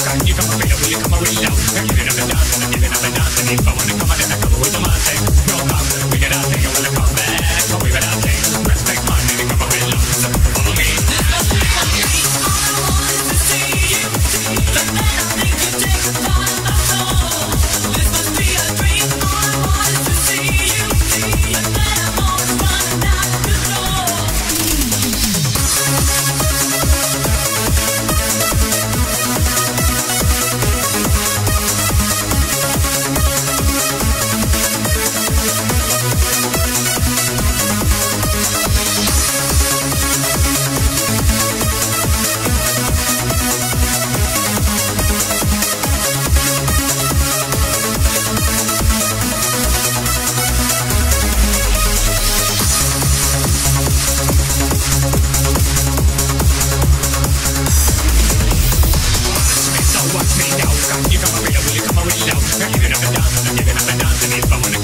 You come over here, will you come and reach out? I'm giving up the dance, I'm giving up the dance, and if I wanna come, I then I come with the master. Drop out, we get out, take a look. You come around, will you come around? Now giving up and down, I'm giving up and down. To me, if I wanna